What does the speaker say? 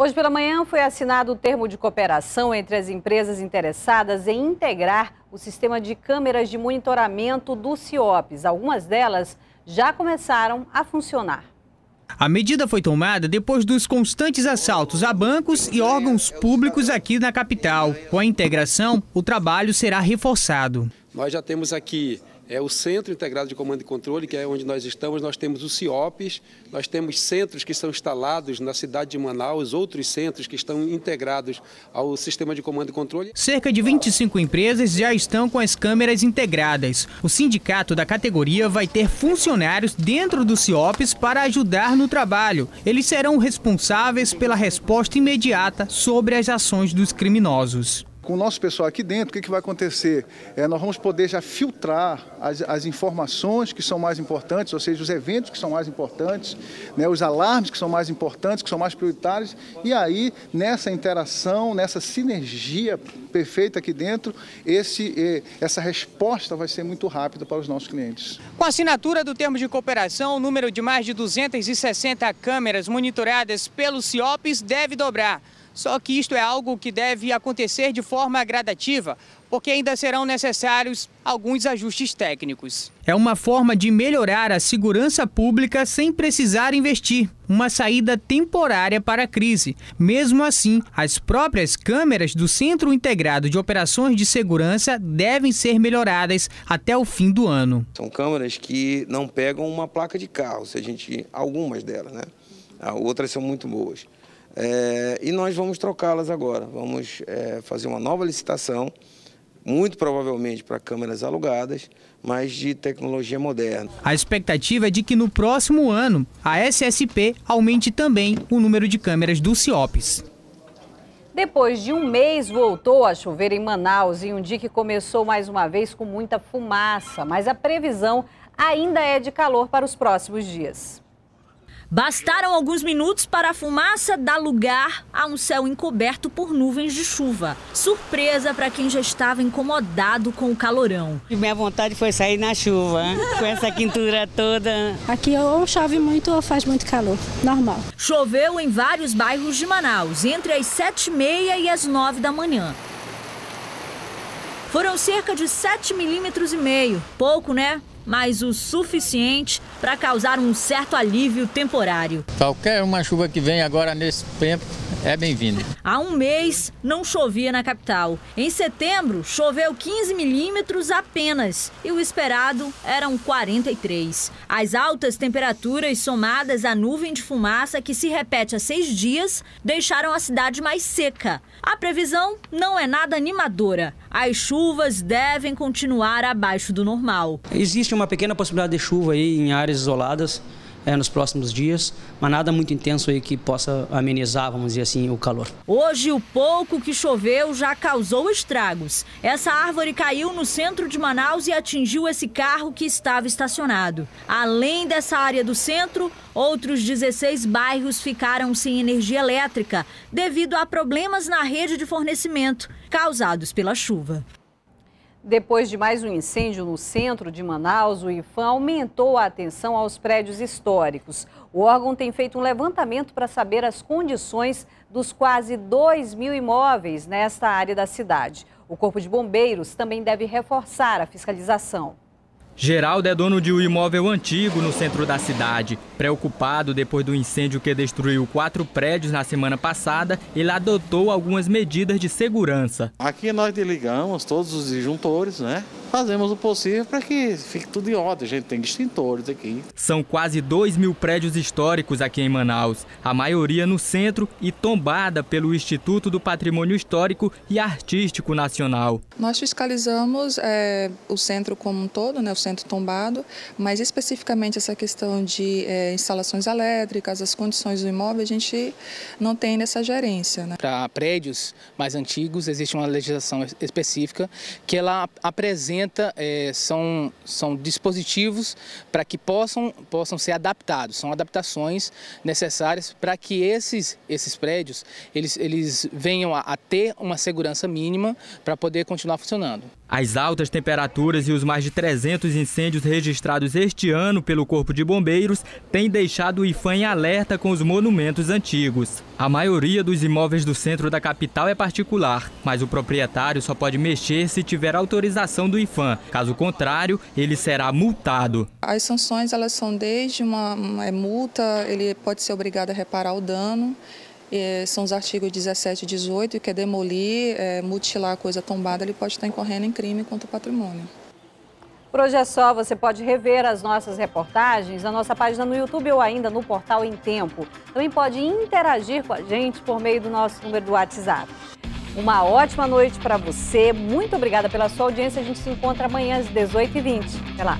Hoje pela manhã foi assinado o termo de cooperação entre as empresas interessadas em integrar o sistema de câmeras de monitoramento do CIOPS. Algumas delas já começaram a funcionar. A medida foi tomada depois dos constantes assaltos a bancos e órgãos públicos aqui na capital. Com a integração, o trabalho será reforçado. Nós já temos aqui é o Centro Integrado de Comando e Controle, que é onde nós estamos. Nós temos o CIOPS, nós temos centros que são instalados na cidade de Manaus, outros centros que estão integrados ao sistema de comando e controle. Cerca de 25 empresas já estão com as câmeras integradas. O sindicato da categoria vai ter funcionários dentro do CIOPS para ajudar no trabalho. Eles serão responsáveis pela resposta imediata sobre as ações dos criminosos com o nosso pessoal aqui dentro, o que, que vai acontecer? É, nós vamos poder já filtrar as, as, informações que são mais importantes, ou seja, os eventos que são mais importantes, né, os alarmes que são mais importantes, que são mais prioritários, e aí, nessa interação, nessa sinergia perfeita aqui dentro, esse, essa resposta vai ser muito rápida para os nossos clientes. Com a assinatura do termo de cooperação, o número de mais de 260 câmeras monitoradas pelo CIOPS deve dobrar. Só que isto é algo que deve acontecer de forma gradativa, porque ainda serão necessários alguns ajustes técnicos. É uma forma de melhorar a segurança pública sem precisar investir, uma saída temporária para a crise. Mesmo assim, as próprias câmeras do Centro Integrado de Operações de Segurança devem ser melhoradas até o fim do ano. São câmeras que não pegam uma placa de carro, se a gente algumas delas, né? Outras são muito boas. É, e nós vamos trocá-las agora. Vamos é, fazer uma nova licitação, muito provavelmente para câmeras alugadas, mas de tecnologia moderna. A expectativa é de que no próximo ano a SSP aumente também o número de câmeras do CIOPS. Depois de um mês, voltou a chover em Manaus em um dia que começou mais uma vez com muita fumaça, mas a previsão ainda é de calor para os próximos dias. Bastaram alguns minutos para a fumaça dar lugar a um céu encoberto por nuvens de chuva. Surpresa para quem já estava incomodado com o calorão. Minha vontade foi sair na chuva, com essa quintura toda. Aqui ou chove muito ou faz muito calor, normal. Choveu em vários bairros de Manaus, entre as sete e meia e as nove da manhã. Foram cerca de 7 milímetros e meio. Pouco, né? Mas o suficiente para causar um certo alívio temporário. Qualquer uma chuva que vem agora nesse tempo é bem-vinda. Há um mês não chovia na capital. Em setembro, choveu 15 milímetros apenas e o esperado eram 43. As altas temperaturas somadas à nuvem de fumaça que se repete há seis dias deixaram a cidade mais seca. A previsão não é nada animadora. As chuvas devem continuar abaixo do normal. Existe uma pequena possibilidade de chuva aí em áreas isoladas é, nos próximos dias, mas nada muito intenso aí que possa amenizar, vamos dizer assim, o calor. Hoje, o pouco que choveu já causou estragos. Essa árvore caiu no centro de Manaus e atingiu esse carro que estava estacionado. Além dessa área do centro, outros 16 bairros ficaram sem energia elétrica devido a problemas na rede de fornecimento causados pela chuva. Depois de mais um incêndio no centro de Manaus, o IFAM aumentou a atenção aos prédios históricos. O órgão tem feito um levantamento para saber as condições dos quase 2 mil imóveis nesta área da cidade. O Corpo de Bombeiros também deve reforçar a fiscalização. Geraldo é dono de um imóvel antigo no centro da cidade. Preocupado depois do incêndio que destruiu quatro prédios na semana passada, ele adotou algumas medidas de segurança. Aqui nós desligamos todos os disjuntores, né? fazemos o possível para que fique tudo em ordem. A gente tem extintores aqui. São quase 2 mil prédios históricos aqui em Manaus, a maioria no centro e tombada pelo Instituto do Patrimônio Histórico e Artístico Nacional. Nós fiscalizamos é, o centro como um todo, né, o centro tombado, mas especificamente essa questão de é, instalações elétricas, as condições do imóvel, a gente não tem nessa gerência. Né? Para prédios mais antigos, existe uma legislação específica que ela apresenta é, são, são dispositivos para que possam, possam ser adaptados, são adaptações necessárias para que esses, esses prédios eles, eles venham a, a ter uma segurança mínima para poder continuar funcionando. As altas temperaturas e os mais de 300 incêndios registrados este ano pelo Corpo de Bombeiros têm deixado o IFAM em alerta com os monumentos antigos. A maioria dos imóveis do centro da capital é particular, mas o proprietário só pode mexer se tiver autorização do IFAM. Caso contrário, ele será multado. As sanções elas são desde uma, uma é multa, ele pode ser obrigado a reparar o dano. É, são os artigos 17 e 18, que é demolir, é, mutilar a coisa tombada, ele pode estar incorrendo em crime contra o patrimônio. Por hoje é só, você pode rever as nossas reportagens na nossa página no YouTube ou ainda no portal Em Tempo. Também pode interagir com a gente por meio do nosso número do WhatsApp. Uma ótima noite para você, muito obrigada pela sua audiência. A gente se encontra amanhã às 18h20. Até lá.